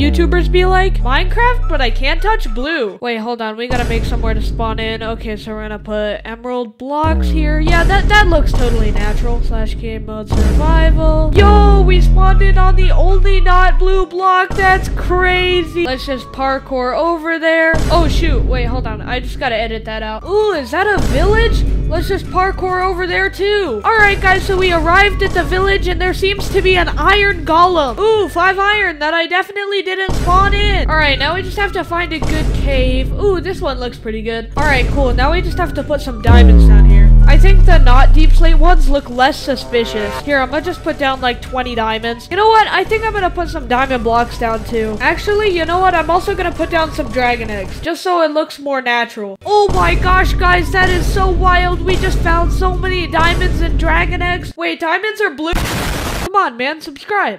YouTubers be like, Minecraft, but I can't touch blue. Wait, hold on. We gotta make somewhere to spawn in. Okay, so we're gonna put emerald blocks here. Yeah, that, that looks totally natural. Slash game mode survival. Yo, we spawned in on the only not blue block. That's crazy. Let's just parkour over there. Oh, shoot. Wait, hold on. I just gotta edit that out. Ooh, is that a village? Let's just parkour over there too. All right, guys, so we arrived at the village and there seems to be an iron golem. Ooh, five iron that I definitely didn't spawn in. All right, now we just have to find a good cave. Ooh, this one looks pretty good. All right, cool. Now we just have to put some diamonds down here. I think the not deepslate ones look less suspicious. Here, I'm gonna just put down like 20 diamonds. You know what? I think I'm gonna put some diamond blocks down too. Actually, you know what? I'm also gonna put down some dragon eggs, just so it looks more natural. Oh my gosh, guys, that is so wild. We just found so many diamonds and dragon eggs. Wait, diamonds are blue? Come on, man, subscribe.